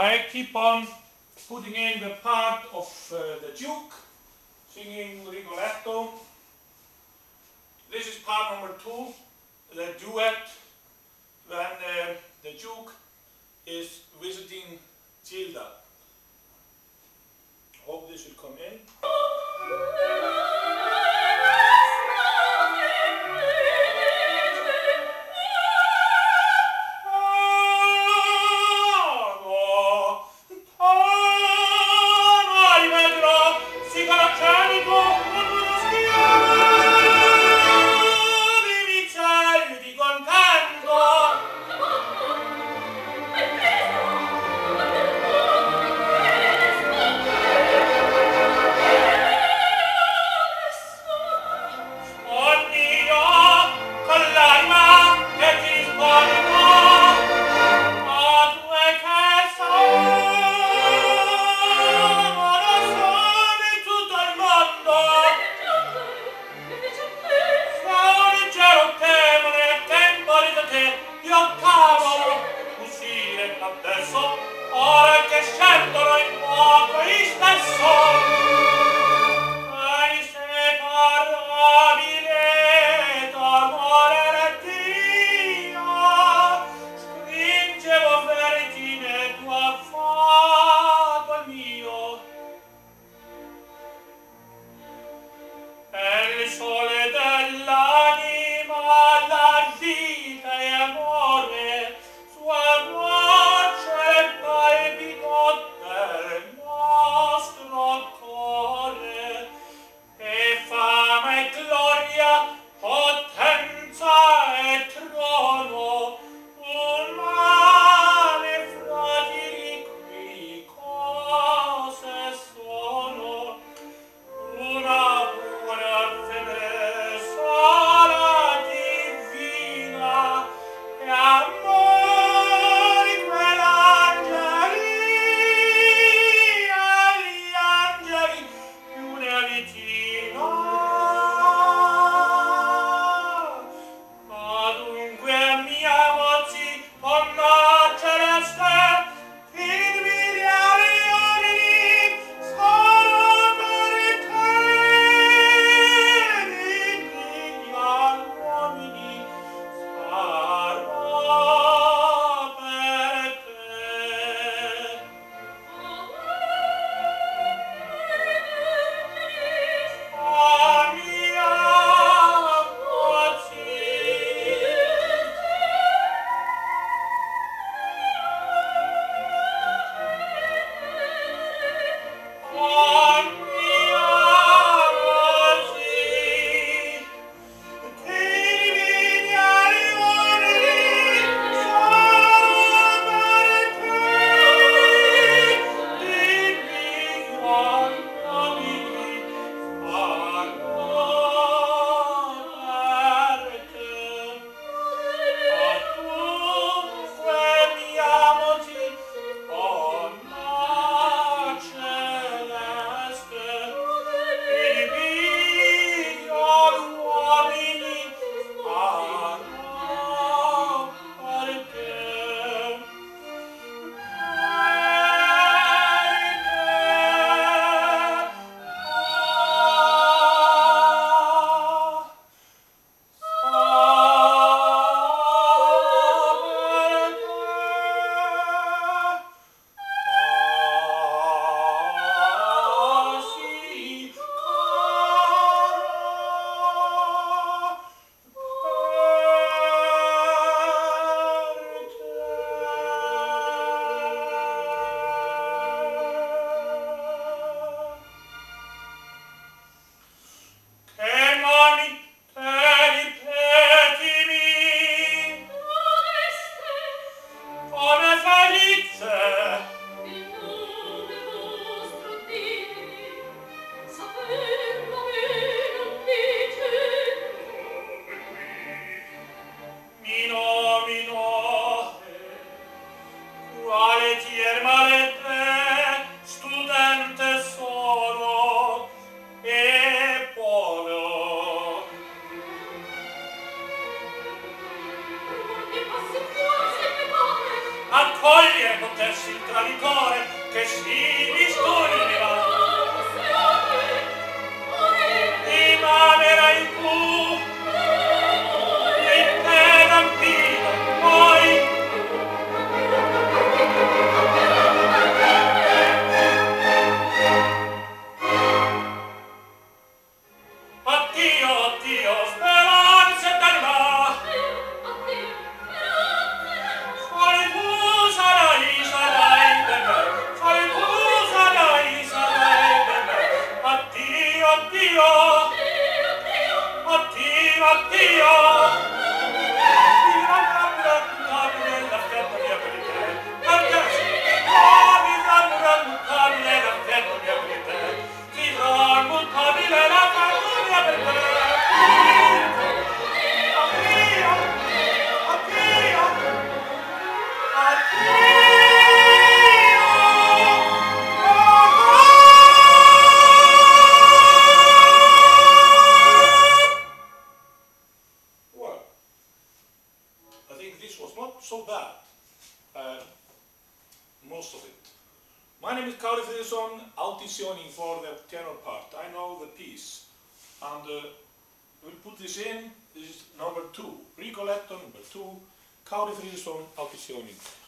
I keep on putting in the part of uh, the Duke, singing Rigoletto. This is part number two, the duet, when uh, the Duke is visiting Gilda. Hope this will come in. felice perdersi il traditore che si My name is Kauri Friðriksson, auditioning for the tenor part. I know the piece. And uh, we'll put this in. This is number two. Rigoletto number two. Kauri Friðriksson, auditioning.